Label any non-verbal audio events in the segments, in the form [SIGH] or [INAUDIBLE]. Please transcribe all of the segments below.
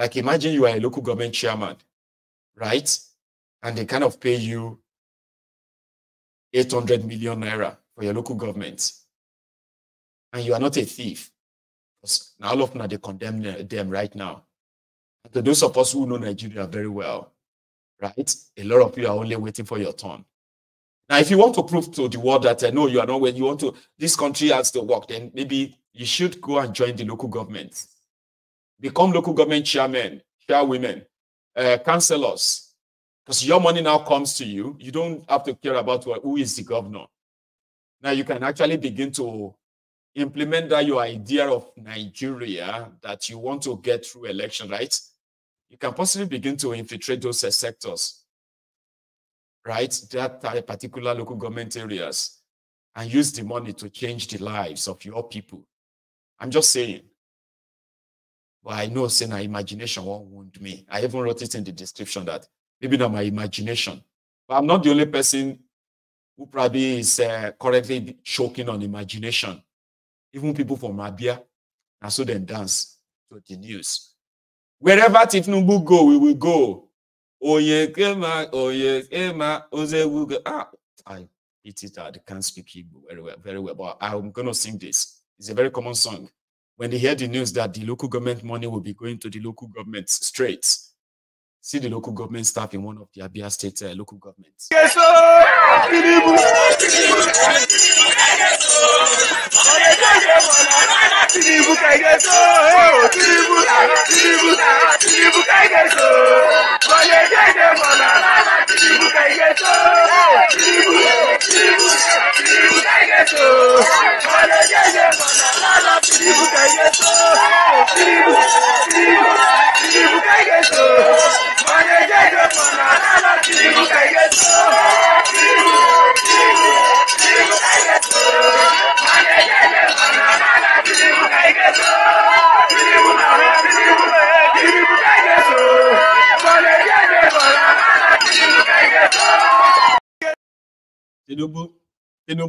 Like imagine you are a local government chairman, right? And they kind of pay you 800 million naira for your local government. And you are not a thief. Because now all of them, they condemn them right now. And to those of us who know Nigeria very well, right? A lot of you are only waiting for your turn. Now, if you want to prove to the world that uh, no, you are not when you want to, this country has to work, then maybe you should go and join the local government. Become local government chairmen, chairwomen, uh, councillors, because your money now comes to you. You don't have to care about who is the governor. Now you can actually begin to implement that your idea of Nigeria that you want to get through election, right? You can possibly begin to infiltrate those uh, sectors, right? That particular local government areas and use the money to change the lives of your people. I'm just saying. But I know saying my imagination won't wound me. I even wrote it in the description that maybe not my imagination. But I'm not the only person who probably is uh, currently choking on imagination. Even people from Abia, and so then dance to the news. Wherever Tifnubu go, we will go. Oye kema, oye kema, oze Ah, I it is that they can't speak Hebrew very well, very well. But I'm gonna sing this. It's a very common song. When they hear the news that the local government money will be going to the local government straight, see the local government staff in one of the Abia state uh, local governments. Yes,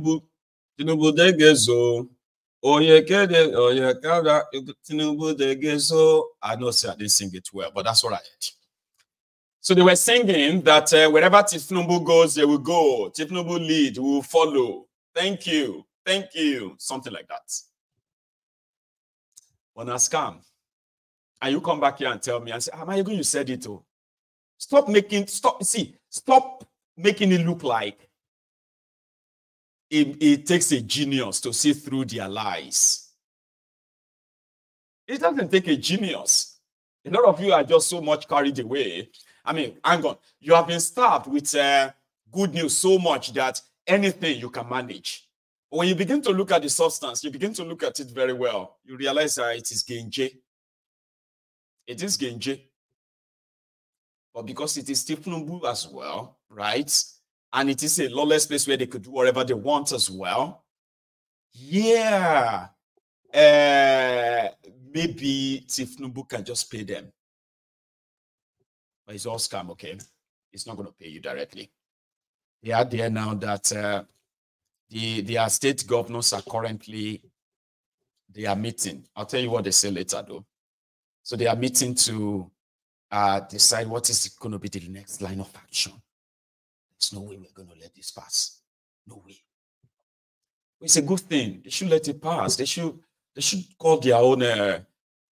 Tinubu Tinubu degezo Oye kede kada Tinubu degezo I know say I didn't sing it well but that's what I heard. So they were singing that uh, wherever Tinubu goes, they will go. Tinubu lead, we will follow. Thank you. Thank you. Something like that. On a scam. And you come back here and tell me and say, Am I going you said it? Oh? Stop making, stop, see, stop making it look like it, it takes a genius to see through their lies. It doesn't take a genius. A lot of you are just so much carried away I mean, hang on. You have been starved with uh, good news so much that anything you can manage. When you begin to look at the substance, you begin to look at it very well. You realize that it is Genje. It is Genje. But because it is Tifnumbu as well, right? And it is a lawless place where they could do whatever they want as well. Yeah. Uh, maybe Tifnumbu can just pay them but it's all scam, okay? It's not going to pay you directly. They are there now that uh, the state governors are currently they are meeting. I'll tell you what they say later, though. So they are meeting to uh, decide what is going to be the next line of action. There's no way we're going to let this pass. No way. It's a good thing. They should let it pass. They should they should call their own uh,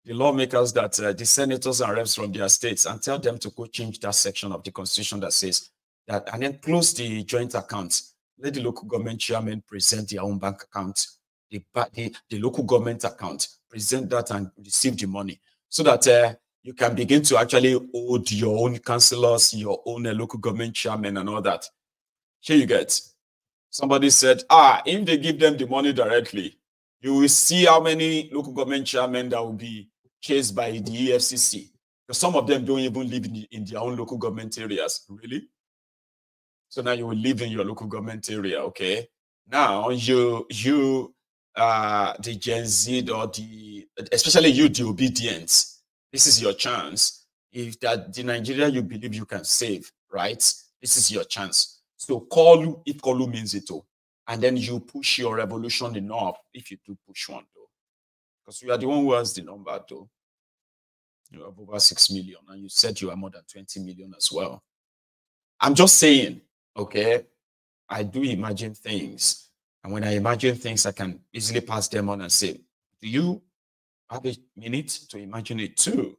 the lawmakers that uh, the senators and reps from their states and tell them to go change that section of the constitution that says that and then close the joint accounts. Let the local government chairman present their own bank account, the, the, the local government account, present that and receive the money so that uh, you can begin to actually hold your own councillors, your own uh, local government chairman and all that. Here you get. Somebody said, ah, if they give them the money directly, you will see how many local government chairmen that will be chased by the EFCC. Because some of them don't even live in, the, in their own local government areas. Really? So now you will live in your local government area, okay? Now you you uh the Gen Z or the especially you the Obidient. This is your chance. If that the Nigeria you believe you can save, right? This is your chance. So call if call means it all. And then you push your revolution enough if you do push one though because you are the one who has the number though. You have over 6 million, and you said you are more than 20 million as well. I'm just saying, okay, I do imagine things. And when I imagine things, I can easily pass them on and say, Do you have a minute to imagine it too?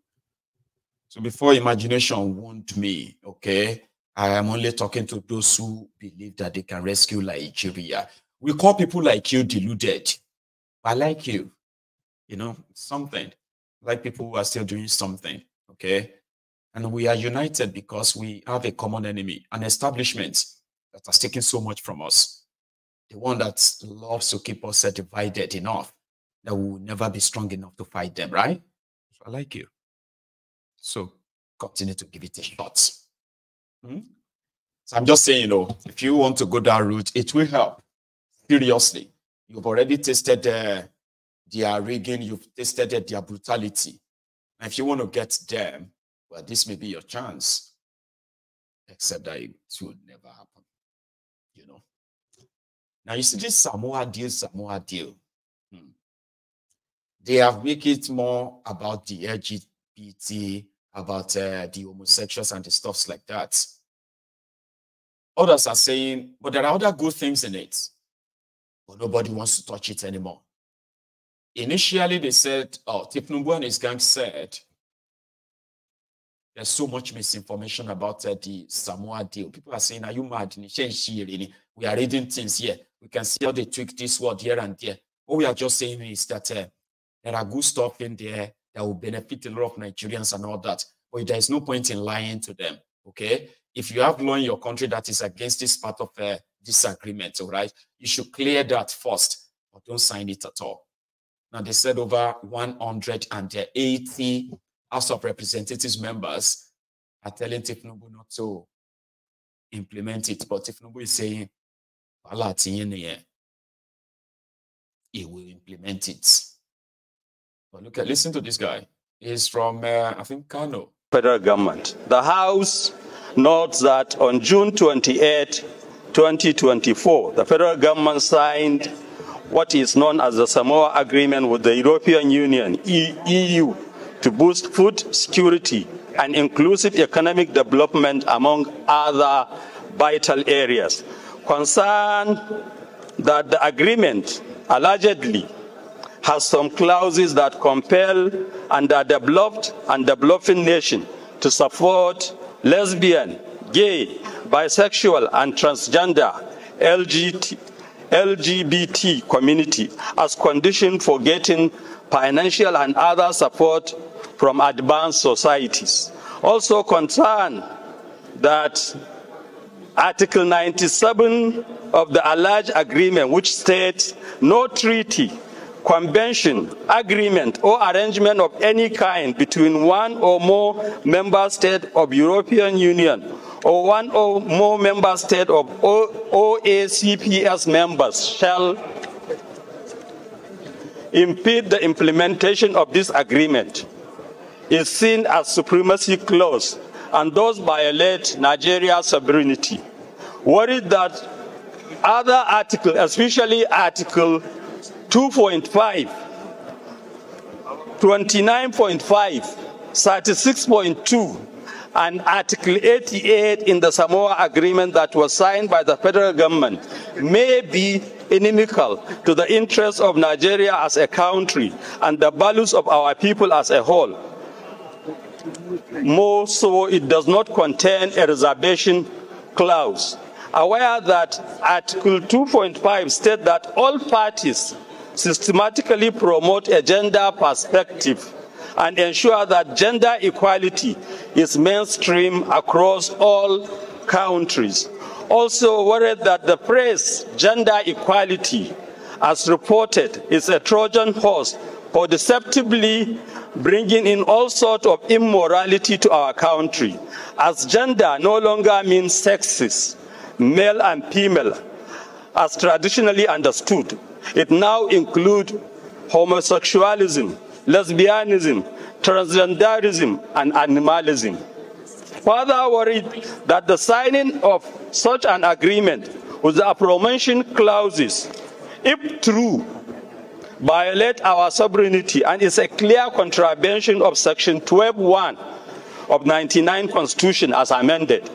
So before imagination wound me, okay, I am only talking to those who believe that they can rescue Nigeria. We call people like you deluded. I like you. You know, something. Like people who are still doing something. Okay. And we are united because we have a common enemy, an establishment that has taken so much from us. The one that loves to keep us divided enough that we will never be strong enough to fight them, right? So I like you. So continue to give it a shot. Hmm? So I'm just saying, you know, if you want to go that route, it will help. Seriously. You've already tasted uh, their rigging, you've tasted uh, their brutality. And if you want to get them, well, this may be your chance. Except that it will never happen. You know. Now you see this Samoa deal, Samoa deal. They have make it more about the LGBT, about uh, the homosexuals and the stuffs like that. Others are saying, but there are other good things in it. But nobody wants to touch it anymore. Initially, they said, oh, Tipnumbu and his gang said, there's so much misinformation about uh, the Samoa deal. People are saying, are you mad? We are reading things here. We can see how they tweak this word here and there. What we are just saying is that uh, there are good stuff in there that will benefit a lot of Nigerians and all that. But there is no point in lying to them. Okay if you have law in your country that is against this part of uh, a disagreement, all right, you should clear that first, but don't sign it at all. Now, they said over 180 House of Representatives members are telling Tifnubu not to implement it, but Tifnubu is saying, he will implement it. But look at, listen to this guy. He's from, uh, I think, Kano. Federal government. The House notes that on June 28, 2024, the federal government signed what is known as the Samoa Agreement with the European Union, EU, to boost food security and inclusive economic development among other vital areas. Concern that the agreement allegedly has some clauses that compel underdeveloped and developing nations to support lesbian, gay, bisexual, and transgender LGBT, LGBT community as condition for getting financial and other support from advanced societies. Also concern that Article 97 of the alleged agreement, which states no treaty convention, agreement, or arrangement of any kind between one or more member states of European Union or one or more member states of OACPS members shall impede the implementation of this agreement is seen as supremacy clause and thus violate Nigeria's sovereignty. Worried that other articles, especially Article 2.5, 29.5, 36.2, and Article 88 in the Samoa Agreement that was signed by the federal government may be inimical to the interests of Nigeria as a country and the values of our people as a whole. More so, it does not contain a reservation clause. Aware that Article 2.5 states that all parties systematically promote a gender perspective and ensure that gender equality is mainstream across all countries. Also worried that the phrase gender equality, as reported, is a Trojan horse for deceptively bringing in all sorts of immorality to our country, as gender no longer means sexes, male and female, as traditionally understood, it now includes homosexualism, lesbianism, transgenderism, and animalism. Further worried that the signing of such an agreement with the aforementioned clauses, if true, violate our sovereignty and is a clear contravention of Section 12.1 of 99 Constitution as amended.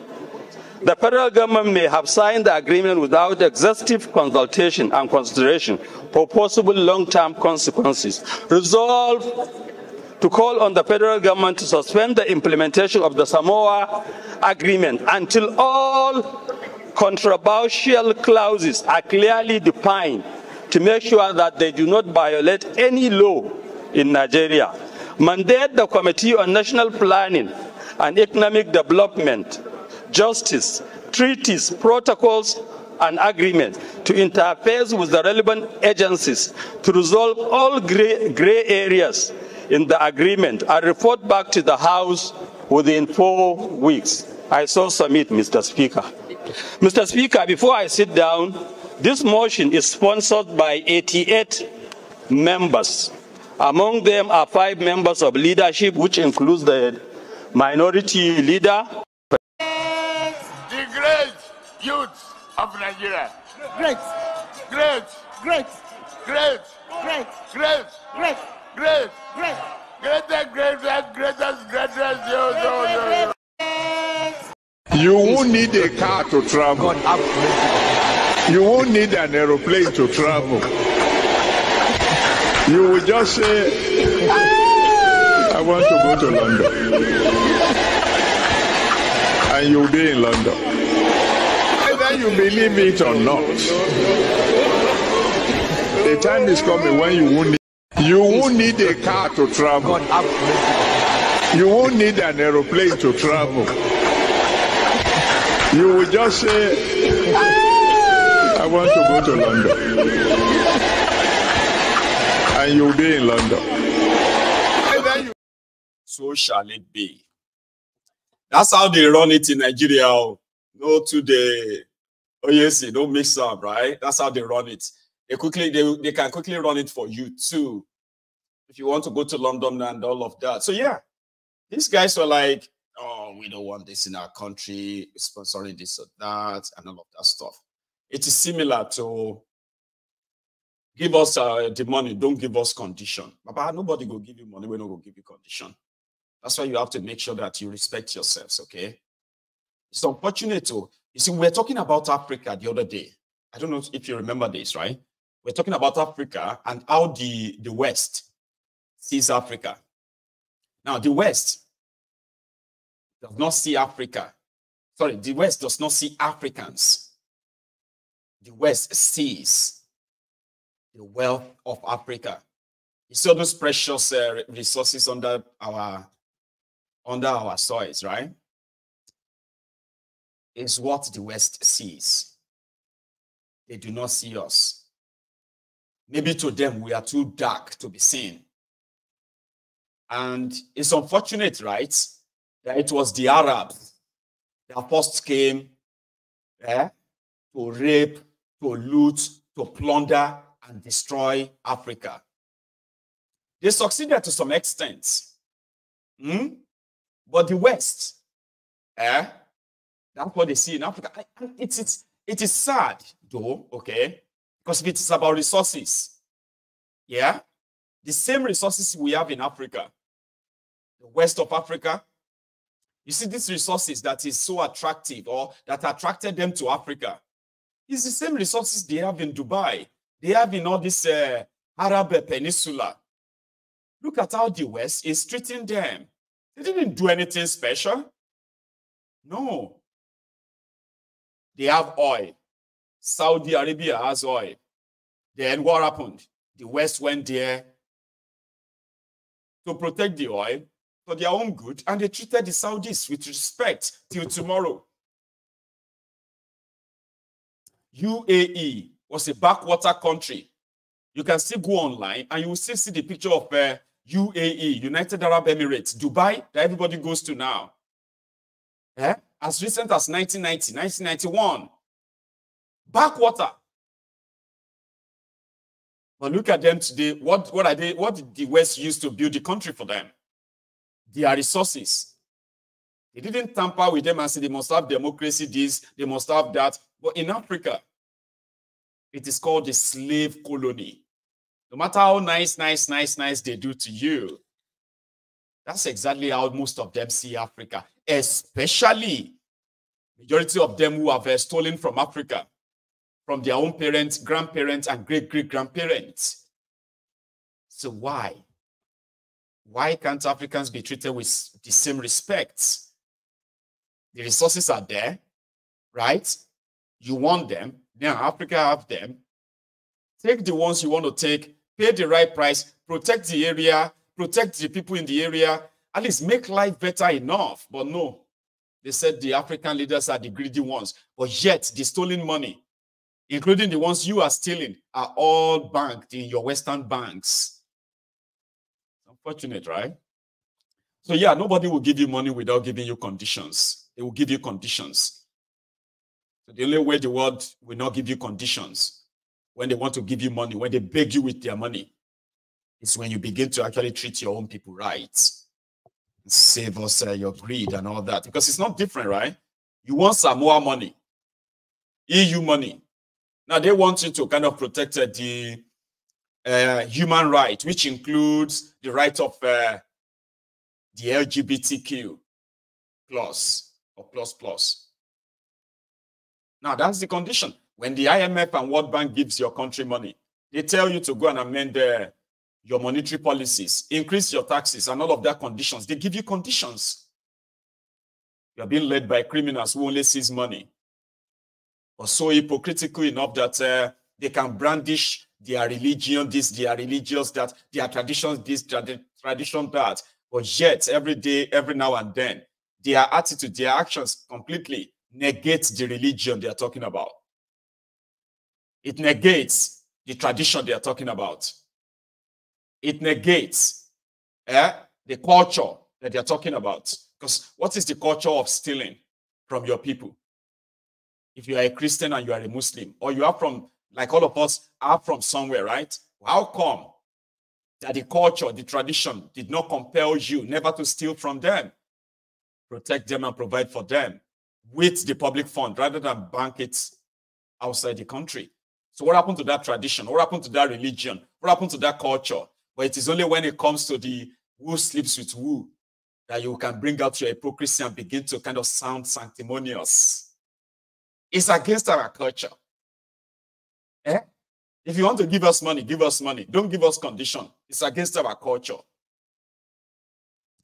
The federal government may have signed the agreement without exhaustive consultation and consideration for possible long-term consequences. Resolve to call on the federal government to suspend the implementation of the Samoa Agreement until all controversial clauses are clearly defined to make sure that they do not violate any law in Nigeria. Mandate the Committee on National Planning and Economic Development justice, treaties, protocols, and agreements to interface with the relevant agencies to resolve all gray, gray areas in the agreement and report back to the House within four weeks. I so submit, Mr. Speaker. Mr. Speaker, before I sit down, this motion is sponsored by 88 members. Among them are five members of leadership, which includes the minority leader, youth of Nigeria. Great. Great. Great. Great. Great. Great. Great. Great. Great. Greatest, greatest, greatest, greatest. Yo, yo, yo, yo. You won't need a car to travel. You won't need an aeroplane to travel. You will just say, I want to go to London. And you'll be in London. Whether you believe it or not, the time is coming when you won't need, you won't need a car to travel. You won't need an aeroplane to travel. You will just say, I want to go to London. And you'll be in London. So shall it be. That's how they run it in Nigeria. oh. No to oh yes, don't mix up, right? That's how they run it. They quickly they, they can quickly run it for you too. If you want to go to London and all of that. So yeah, these guys were like, oh, we don't want this in our country, sponsoring this or that, and all of that stuff. It is similar to give us uh, the money, don't give us condition. Baba, nobody will give you money, we not go give you condition. That's why you have to make sure that you respect yourselves, okay? It's unfortunate to, you see, we were talking about Africa the other day. I don't know if you remember this, right? We're talking about Africa and how the, the West sees Africa. Now, the West does not see Africa. Sorry, the West does not see Africans. The West sees the wealth of Africa. You see all those precious uh, resources under our under our soils, right? Is what the West sees. They do not see us. Maybe to them we are too dark to be seen. And it's unfortunate, right? That it was the Arabs that first came eh, to rape, to loot, to plunder, and destroy Africa. They succeeded to some extent. Hmm? But the West, eh, that's what they see in Africa. It's, it's, it is sad, though, okay? Because it is about resources. Yeah? The same resources we have in Africa, the west of Africa. You see, these resources that is so attractive or that attracted them to Africa it's the same resources they have in Dubai. They have in all this uh, Arab Peninsula. Look at how the West is treating them. They didn't do anything special. No. They have oil. Saudi Arabia has oil. Then what happened? The West went there to protect the oil for their own good, and they treated the Saudis with respect till tomorrow. UAE was a backwater country. You can still go online and you will still see the picture of uh, UAE, United Arab Emirates, Dubai, that everybody goes to now. Eh? As recent as 1990, 1991. Backwater. But look at them today. What, what are they? What did the West use to build the country for them? Their resources. They didn't tamper with them and say they must have democracy, this, they must have that. But in Africa, it is called the slave colony. No matter how nice, nice, nice, nice they do to you, that's exactly how most of them see Africa, especially majority of them who have uh, stolen from Africa, from their own parents, grandparents, and great great grandparents. So why? Why can't Africans be treated with the same respect? The resources are there, right? You want them. Now Africa have them. Take the ones you want to take, pay the right price, protect the area, protect the people in the area, at least make life better enough. But no, they said the African leaders are the greedy ones. But yet, the stolen money, including the ones you are stealing, are all banked in your Western banks. Unfortunate, right? So, yeah, nobody will give you money without giving you conditions. They will give you conditions. So the only way the world will not give you conditions when they want to give you money, when they beg you with their money, is when you begin to actually treat your own people right. Save us uh, your greed and all that. Because it's not different, right? You want some more money, EU money. Now they want you to kind of protect uh, the uh, human right, which includes the right of uh, the LGBTQ plus or plus plus. Now that's the condition. When the IMF and World Bank gives your country money, they tell you to go and amend uh, your monetary policies, increase your taxes, and all of that conditions. They give you conditions. You are being led by criminals who only sees money, or so hypocritical enough that uh, they can brandish their religion, this, their religious, that, their traditions, this, trad tradition, that. But yet, every day, every now and then, their attitude, their actions completely negate the religion they are talking about. It negates the tradition they are talking about it negates eh, the culture that they're talking about. Because what is the culture of stealing from your people? If you are a Christian and you are a Muslim, or you are from, like all of us, are from somewhere, right? How come that the culture, the tradition did not compel you never to steal from them? Protect them and provide for them with the public fund rather than bank it outside the country. So, what happened to that tradition? What happened to that religion? What happened to that culture? But it is only when it comes to the who sleeps with who that you can bring out your hypocrisy and begin to kind of sound sanctimonious. It's against our culture. Eh? If you want to give us money, give us money. Don't give us condition. It's against our culture.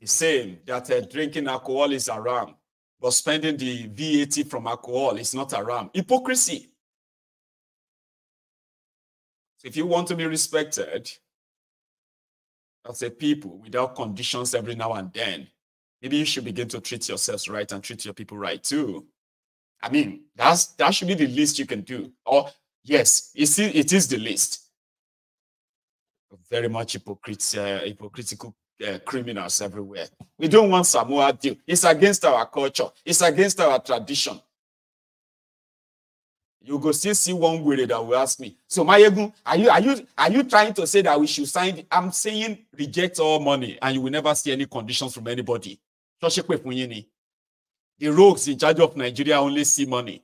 The same that uh, drinking alcohol is haram, but spending the VAT from alcohol is not haram. Hypocrisy. So if you want to be respected, as a people without conditions every now and then, maybe you should begin to treat yourselves right and treat your people right too. I mean, that's that should be the least you can do. Or yes, see, it is the least. Very much hypocrites, uh, hypocritical uh, criminals everywhere. We don't want Samoa deal. It's against our culture. It's against our tradition you go still see one way that will ask me. So Maiyegun, are you are you are you trying to say that we should sign? I'm saying reject all money and you will never see any conditions from anybody. The rogues in charge of Nigeria only see money.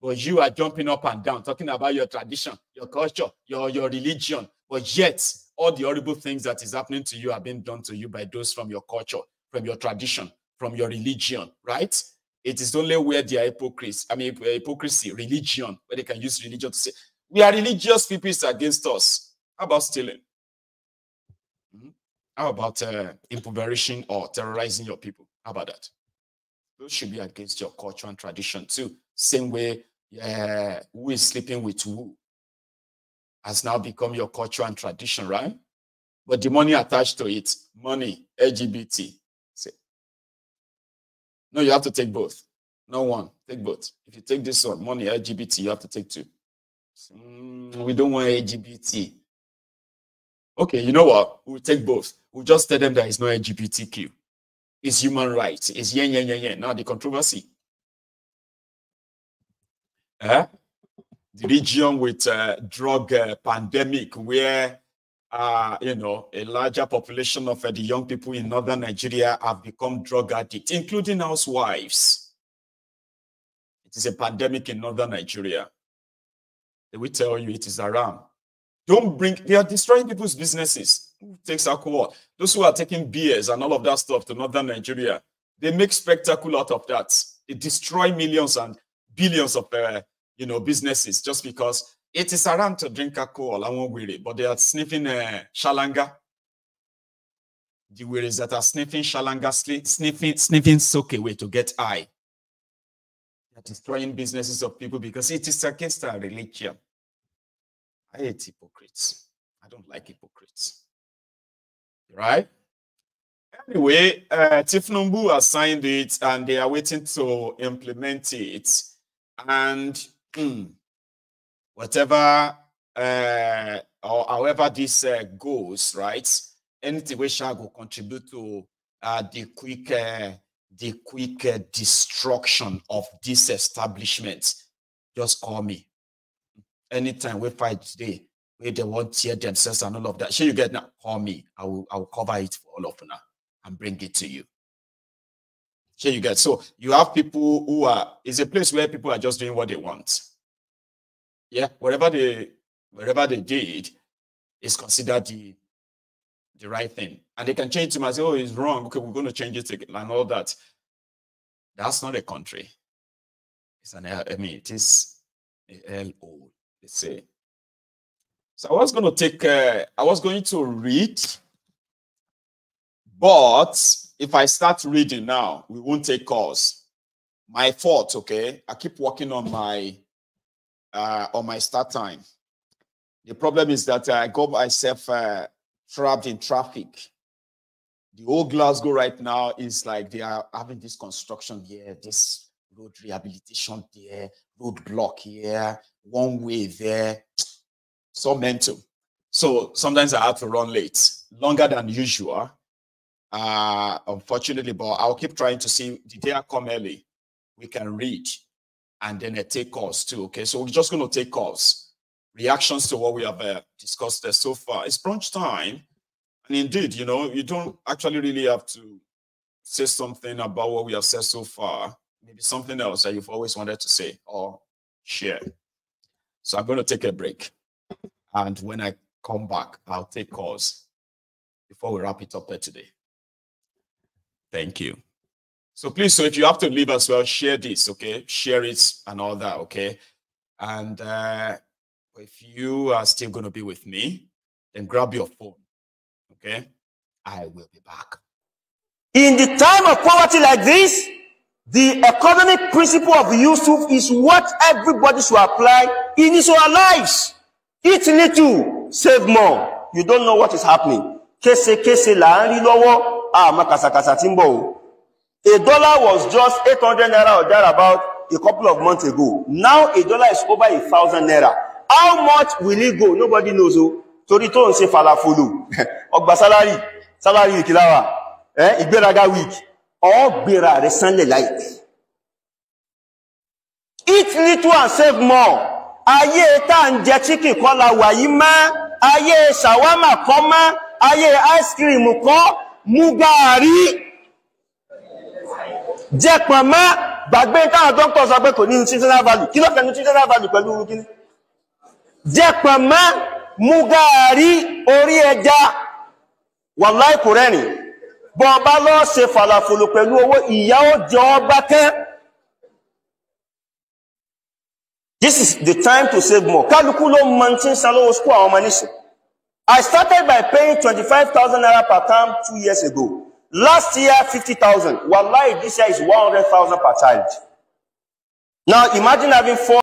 But you are jumping up and down, talking about your tradition, your culture, your, your religion. But yet, all the horrible things that is happening to you are being done to you by those from your culture, from your tradition, from your religion, right? It is only where they are hypocrites. I mean, hypocrisy, religion, where they can use religion to say, we are religious people is against us. How about stealing? Hmm? How about uh, impoverishing or terrorizing your people? How about that? Those should be against your culture and tradition too. Same way, uh, who is sleeping with who has now become your culture and tradition, right? But the money attached to it, money, LGBT, no, you have to take both. No one. Take both. If you take this one, money, LGBT, you have to take two. Mm, we don't want LGBT. Okay, you know what? We'll take both. We'll just tell them that it's not LGBTQ. It's human rights. It's yen, yen, yen, yen. Now the controversy. Eh? The region with uh, drug uh, pandemic where uh, you know, a larger population of uh, the young people in northern Nigeria have become drug addicts, including housewives. It is a pandemic in northern Nigeria. They will tell you it is around. Don't bring, they are destroying people's businesses. Who takes alcohol? Those who are taking beers and all of that stuff to northern Nigeria, they make spectacle out of that. They destroy millions and billions of, uh, you know, businesses just because it is around to drink alcohol. I won't worry, but they are sniffing uh, shalanga. The wearies that are sniffing shalanga, sniffing, sniffing soak away to get high. They're destroying businesses of people because it is against our religion. I hate hypocrites. I don't like hypocrites. Right? Anyway, uh, Tifnumbu has signed it and they are waiting to implement it. And mm, whatever, uh, or however this uh, goes, right? Anything we shall go contribute to uh, the quick, uh, the quick uh, destruction of this establishment, just call me anytime we fight today, where they won't tear themselves and all of that. Sure, you get now, call me. I will I will cover it for all of now and bring it to you. Sure, you get so you have people who are it's a place where people are just doing what they want. Yeah, whatever they whatever they did is considered the the right thing. And they can change to and say, oh, it's wrong. Okay, we're going to change it again and all that. That's not a country. It's an I mean, it is a L-O say. So I was going to take, uh, I was going to read, but if I start reading now, we won't take calls. My fault, okay? I keep working on my, uh, on my start time. The problem is that I got myself uh, trapped in traffic. The old Glasgow right now is like they are having this construction here, this road rehabilitation there, road block here, one way there. So mental. So sometimes I have to run late, longer than usual. Uh, unfortunately, but I'll keep trying to see the day I come early, we can read and then uh, take calls too. Okay, so we're just going to take calls, reactions to what we have uh, discussed there so far. It's brunch time, and indeed, you know, you don't actually really have to say something about what we have said so far. Maybe something else that you've always wanted to say or share. So I'm going to take a break. And when I come back, I'll take calls before we wrap it up here today. Thank you. So please, so if you have to leave as well, share this, okay? Share it and all that, okay? And uh, if you are still going to be with me, then grab your phone, okay? I will be back. In the time of poverty like this, the economic principle of Yusuf is what everybody should apply in his own lives. Eat little, save more. You don't know what is happening. Kése kése là. A dollar was just 800 naira or thereabout a couple of months ago. Now a dollar is over a thousand naira. How much will it go? Nobody knows o. Torí tó ń falafolo. [LAUGHS] Ọgbà salary, salary week láwà. Eh, ìgbéraga week ọ̀gbèrà rẹ̀ sánlẹ̀ láìpẹ́. Eat little and save more. Ayé tá ń jẹ chicken kọ́ la wà yí mọ́. Ayé ṣàwámà kọ́ mọ́. Ayé ice cream kọ́. Mú gààrí. Jẹ́pọ̀n mọ́. Gbàgbé táwọn dókítà sọ pé kò ní nutritional value. Kí ló fẹ́ nutritional value pẹ̀lú kíní? Jẹ́pọ̀n mọ́. Mú gààrí orí ẹja. Wàláì kò rẹ́rìn bọ́ ọba lọ́ ṣe fàlàfòlò pẹ̀lú owó ìyá ó jẹ ọba kẹ́ this is the time to save more kálukú ló mọ tí ń san lówó skú àwọn ọmọ níṣẹ́ I started by paying twenty-five thousand naira per term two years ago last year fifty thousand. Wallahi this year is one hundred thousand per child. Now imagine having four